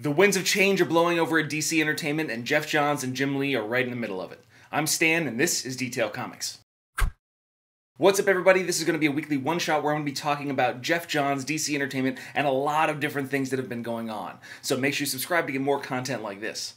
The winds of change are blowing over at DC Entertainment, and Geoff Johns and Jim Lee are right in the middle of it. I'm Stan, and this is Detail Comics. What's up, everybody? This is going to be a weekly one shot where I'm going to be talking about Geoff Johns, DC Entertainment, and a lot of different things that have been going on. So make sure you subscribe to get more content like this.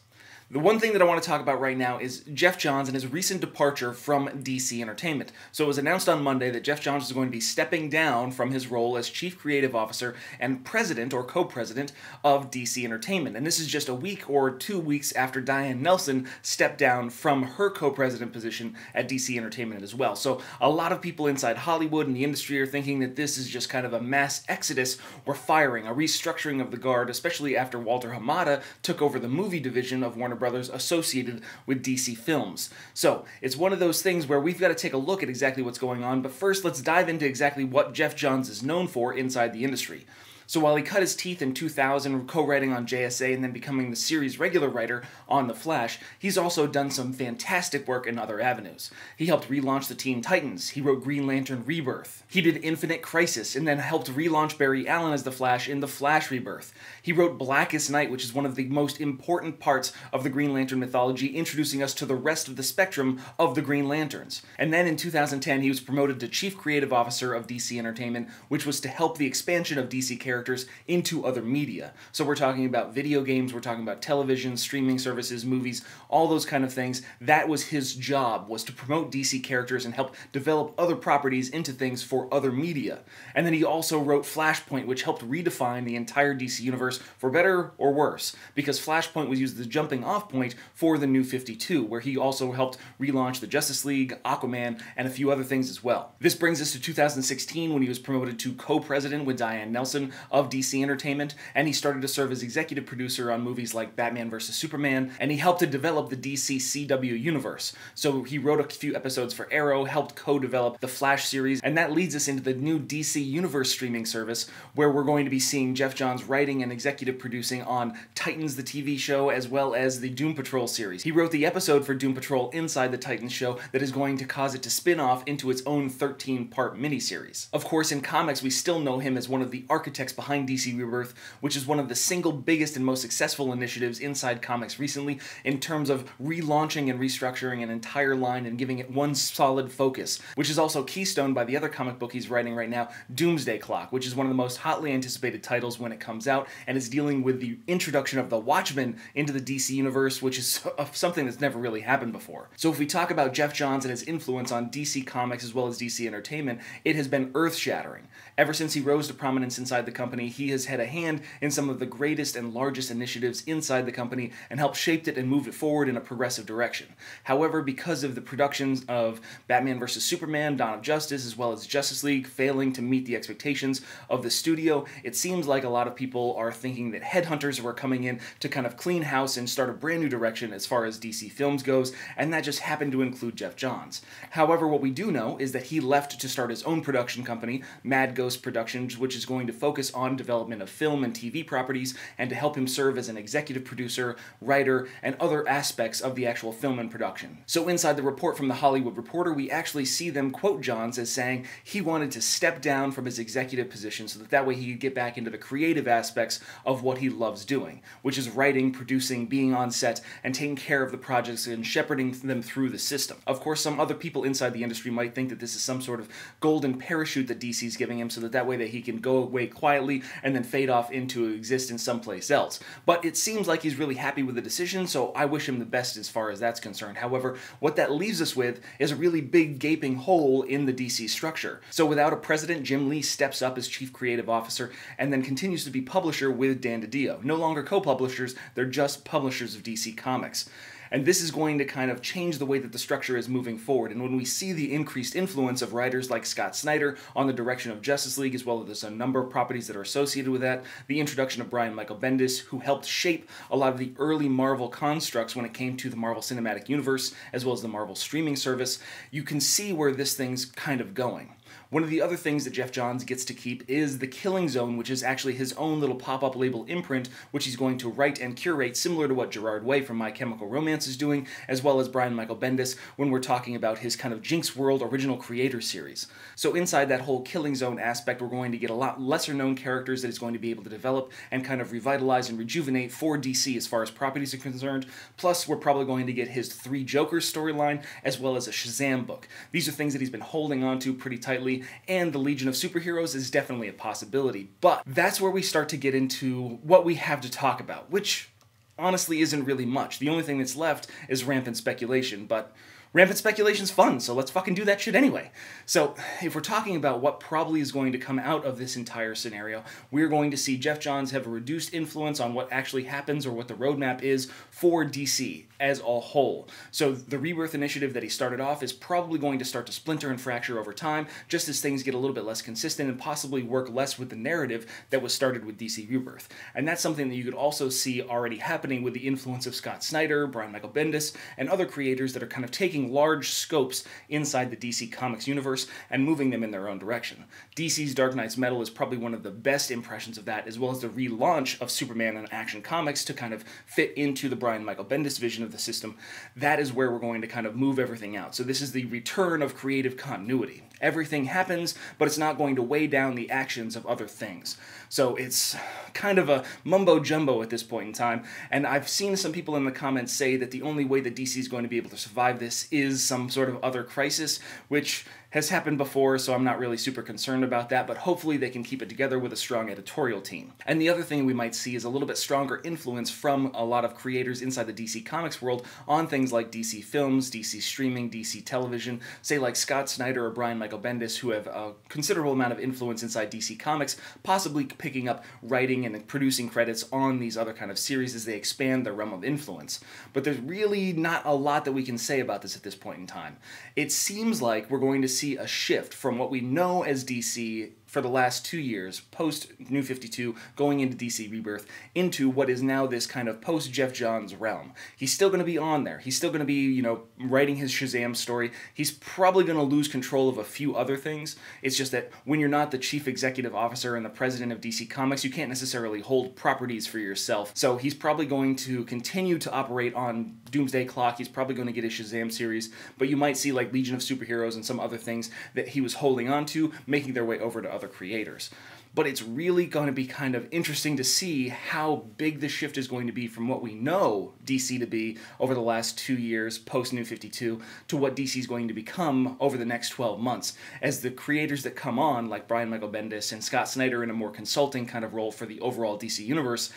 The one thing that I want to talk about right now is Geoff Johns and his recent departure from DC Entertainment. So it was announced on Monday that Geoff Johns is going to be stepping down from his role as Chief Creative Officer and President or co president of DC Entertainment. And this is just a week or two weeks after Diane Nelson stepped down from her co president position at DC Entertainment as well. So a lot of people inside Hollywood and the industry are thinking that this is just kind of a mass exodus or firing, a restructuring of the guard, especially after Walter Hamada took over the movie division of Warner Brothers associated with DC Films. So it's one of those things where we've got to take a look at exactly what's going on, but first let's dive into exactly what Geoff Johns is known for inside the industry. So while he cut his teeth in 2000 co-writing on JSA and then becoming the series regular writer on The Flash, he's also done some fantastic work in other avenues. He helped relaunch the Teen Titans, he wrote Green Lantern Rebirth, he did Infinite Crisis, and then helped relaunch Barry Allen as The Flash in The Flash Rebirth. He wrote Blackest Night, which is one of the most important parts of the Green Lantern mythology, introducing us to the rest of the spectrum of the Green Lanterns. And then in 2010, he was promoted to Chief Creative Officer of DC Entertainment, which was to help the expansion of DC characters characters into other media. So we're talking about video games, we're talking about television, streaming services, movies, all those kind of things. That was his job was to promote DC characters and help develop other properties into things for other media. And then he also wrote Flashpoint, which helped redefine the entire DC universe for better or worse, because Flashpoint was used as the jumping off point for the new 52, where he also helped relaunch the Justice League, Aquaman, and a few other things as well. This brings us to 2016 when he was promoted to co-president with Diane Nelson of DC Entertainment, and he started to serve as executive producer on movies like Batman vs. Superman, and he helped to develop the DC CW universe. So he wrote a few episodes for Arrow, helped co develop the Flash series, and that leads us into the new DC Universe streaming service, where we're going to be seeing Geoff Johns writing and executive producing on Titans, the TV show, as well as the Doom Patrol series. He wrote the episode for Doom Patrol inside the Titans show that is going to cause it to spin off into its own 13 part miniseries. Of course, in comics, we still know him as one of the architects behind DC Rebirth, which is one of the single biggest and most successful initiatives inside comics recently in terms of relaunching and restructuring an entire line and giving it one solid focus, which is also keystone by the other comic book he's writing right now, Doomsday Clock, which is one of the most hotly anticipated titles when it comes out and is dealing with the introduction of the Watchmen into the DC universe, which is something that's never really happened before. So if we talk about Geoff Johns and his influence on DC Comics as well as DC Entertainment, it has been earth-shattering. Ever since he rose to prominence inside the company, he has had a hand in some of the greatest and largest initiatives inside the company and helped shape it and move it forward in a progressive direction. However, because of the productions of Batman vs. Superman, Dawn of Justice, as well as Justice League failing to meet the expectations of the studio, it seems like a lot of people are thinking that headhunters were coming in to kind of clean house and start a brand new direction as far as DC Films goes, and that just happened to include Geoff Johns. However, what we do know is that he left to start his own production company, Mad Ghost Productions, which is going to focus on development of film and TV properties and to help him serve as an executive producer, writer, and other aspects of the actual film and production. So, inside the report from the Hollywood Reporter, we actually see them quote Johns as saying he wanted to step down from his executive position so that that way he could get back into the creative aspects of what he loves doing, which is writing, producing, being on set, and taking care of the projects and shepherding them through the system. Of course, some other people inside the industry might think that this is some sort of golden parachute that DC's giving him so that that way that he can go away quietly and then fade off into existence someplace else. But it seems like he's really happy with the decision, so I wish him the best as far as that's concerned. However, what that leaves us with is a really big gaping hole in the DC structure. So without a president, Jim Lee steps up as chief creative officer and then continues to be publisher with Dan DiDio. No longer co-publishers, they're just publishers of DC Comics. And this is going to kind of change the way that the structure is moving forward. And when we see the increased influence of writers like Scott Snyder on the direction of Justice League, as well as a number of properties that are associated with that, the introduction of Brian Michael Bendis, who helped shape a lot of the early Marvel constructs when it came to the Marvel Cinematic Universe, as well as the Marvel streaming service, you can see where this thing's kind of going. One of the other things that Geoff Johns gets to keep is the Killing Zone, which is actually his own little pop up label imprint, which he's going to write and curate, similar to what Gerard Way from My Chemical Romance is doing, as well as Brian Michael Bendis when we're talking about his kind of Jinxworld original creator series. So, inside that whole Killing Zone aspect, we're going to get a lot lesser known characters that he's going to be able to develop and kind of revitalize and rejuvenate for DC as far as properties are concerned. Plus, we're probably going to get his Three Jokers storyline as well as a Shazam book. These are things that he's been holding on to pretty tightly, and the Legion of Superheroes is definitely a possibility. But that's where we start to get into what we have to talk about, which honestly isn't really much. The only thing that's left is rampant speculation, but rampant speculation's fun, so let's fucking do that shit anyway. So, if we're talking about what probably is going to come out of this entire scenario, we're going to see Geoff Johns have a reduced influence on what actually happens or what the roadmap is for DC as a whole. So, the Rebirth initiative that he started off is probably going to start to splinter and fracture over time, just as things get a little bit less consistent and possibly work less with the narrative that was started with DC Rebirth. And that's something that you could also see already happening with the influence of Scott Snyder, Brian Michael Bendis, and other creators that are kind of taking taking large scopes inside the DC Comics universe and moving them in their own direction. DC's Dark Nights Metal is probably one of the best impressions of that, as well as the relaunch of Superman and Action Comics to kind of fit into the Brian Michael Bendis vision of the system. That is where we're going to kind of move everything out. So this is the return of creative continuity. Everything happens, but it's not going to weigh down the actions of other things. So it's kind of a mumbo jumbo at this point in time. And I've seen some people in the comments say that the only way that DC is going to be able to survive this is some sort of other crisis, which has happened before, so I'm not really super concerned about that, but hopefully they can keep it together with a strong editorial team. And the other thing we might see is a little bit stronger influence from a lot of creators inside the DC Comics world on things like DC Films, DC Streaming, DC Television, say like Scott Snyder or Brian Michael Bendis, who have a considerable amount of influence inside DC Comics, possibly picking up writing and producing credits on these other kind of series as they expand their realm of influence. But there's really not a lot that we can say about this at this point in time. It seems like we're going to see see a shift from what we know as DC for the last two years, post New 52, going into DC Rebirth, into what is now this kind of post Geoff Johns realm. He's still going to be on there. He's still going to be, you know, writing his Shazam story. He's probably going to lose control of a few other things. It's just that when you're not the chief executive officer and the president of DC Comics, you can't necessarily hold properties for yourself. So he's probably going to continue to operate on Doomsday Clock. He's probably going to get his Shazam series, but you might see like Legion of Superheroes and some other things that he was holding on to, making their way over to other other creators. But it's really going to be kind of interesting to see how big the shift is going to be from what we know DC to be over the last two years post New 52 to what DC is going to become over the next 12 months. As the creators that come on, like Brian Michael Bendis and Scott Snyder in a more consulting kind of role for the overall DC universe,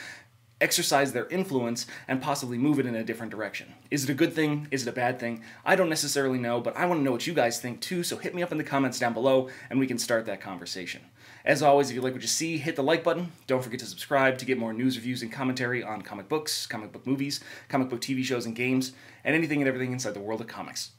exercise their influence and possibly move it in a different direction. Is it a good thing? Is it a bad thing? I don't necessarily know, but I want to know what you guys think too, so hit me up in the comments down below and we can start that conversation. As always, if you like what you see, hit the like button. Don't forget to subscribe to get more news, reviews, and commentary on comic books, comic book movies, comic book TV shows and games, and anything and everything inside the world of comics.